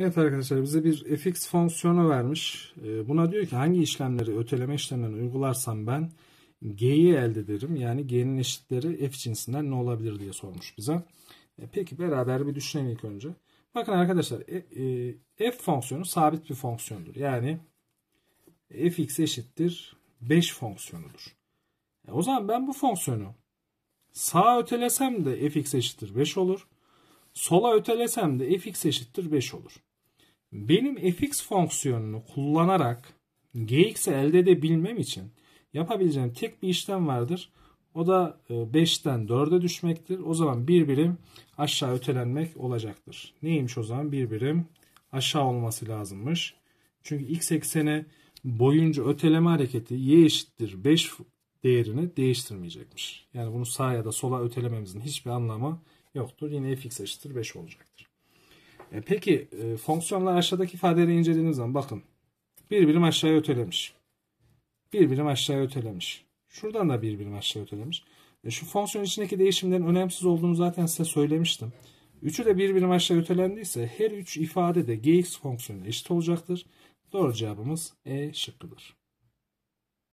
Evet arkadaşlar bize bir fx fonksiyonu vermiş. Ee, Buna diyor ki hangi işlemleri öteleme işlemlerini uygularsam ben g'yi elde ederim. Yani g'nin eşitleri f cinsinden ne olabilir diye sormuş bize. E, Peki beraber bir düşünelim ilk önce. Bakın arkadaşlar e, e, f fonksiyonu sabit bir fonksiyondur. Yani fx eşittir 5 fonksiyonudur. O zaman ben bu fonksiyonu sağa ötelesem de fx eşittir 5 olur. Sola ötelesem de fx eşittir 5 olur. Benim fx fonksiyonunu kullanarak gx'i elde edebilmem için yapabileceğim tek bir işlem vardır. O da 5'ten 4'e düşmektir. O zaman bir birim aşağı ötelenmek olacaktır. Neymiş o zaman? Bir birim aşağı olması lazımmış. Çünkü x ekseni boyunca öteleme hareketi y eşittir 5 değerini değiştirmeyecekmiş. Yani bunu sağa ya da sola ötelememizin hiçbir anlamı yoktur. Yine fx eşittir 5 olacaktır. E peki e, fonksiyonlar aşağıdaki ifadeleri incelediğiniz zaman bakın. Bir birim aşağıya ötelemiş. Bir birim aşağıya ötelemiş. Şuradan da bir birim aşağı ötelemiş. E şu fonksiyon içindeki değişimlerin önemsiz olduğunu zaten size söylemiştim. Üçü de bir birim aşağı ötelendiyse her üç ifade de gx fonksiyonu eşit olacaktır. Doğru cevabımız E şıkkıdır.